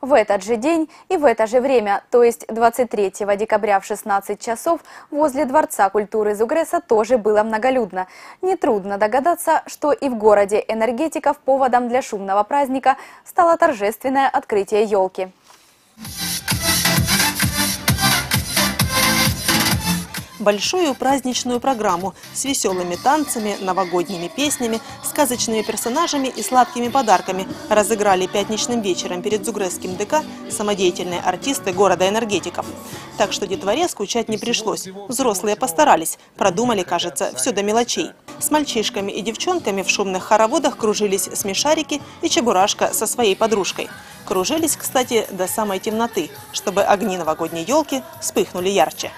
В этот же день и в это же время, то есть 23 декабря в 16 часов, возле Дворца культуры Зугреса тоже было многолюдно. Нетрудно догадаться, что и в городе энергетиков поводом для шумного праздника стало торжественное открытие елки. Большую праздничную программу с веселыми танцами, новогодними песнями, сказочными персонажами и сладкими подарками разыграли пятничным вечером перед Зугресским ДК самодеятельные артисты города энергетиков. Так что детворе скучать не пришлось. Взрослые постарались, продумали, кажется, все до мелочей. С мальчишками и девчонками в шумных хороводах кружились смешарики и Чебурашка со своей подружкой. Кружились, кстати, до самой темноты, чтобы огни новогодней елки вспыхнули ярче.